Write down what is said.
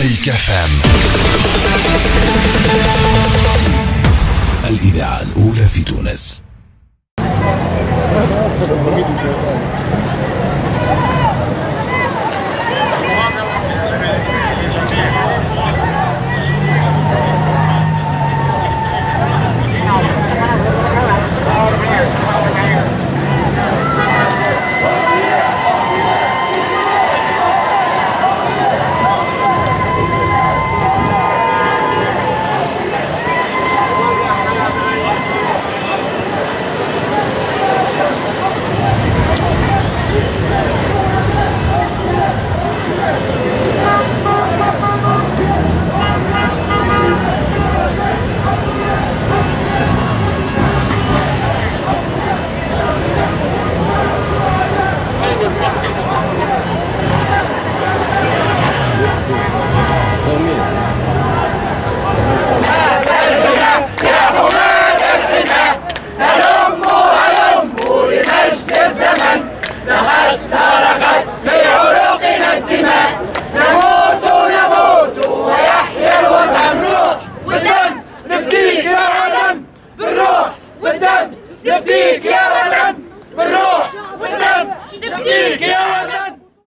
ميك اف ام. الإذاعة الأولى في تونس. والدم نفديك يا بالروح والدم نفديك يا وطن بالروح والدم نفديك يا وطن